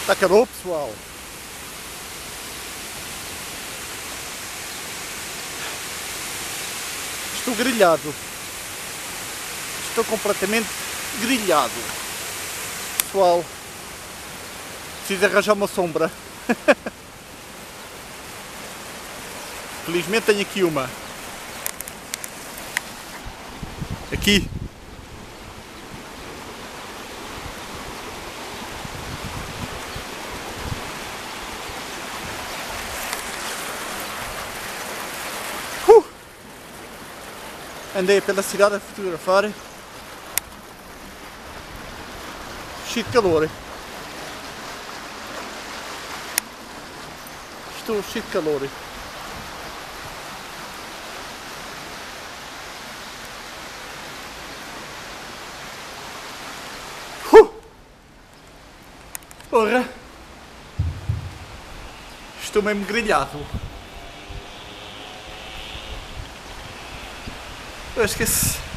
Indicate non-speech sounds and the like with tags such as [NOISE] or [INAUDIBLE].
Está calor, pessoal. Estou grelhado. Estou completamente grelhado. Pessoal, preciso arranjar uma sombra. [LAUGHS] Felizmente tenho aqui uma. Aqui. Andei pela cidade a fotografar. Cheio de calor. Estou cheio de calor. Uh! Porra! Estou mesmo grelhado. Eu esqueci.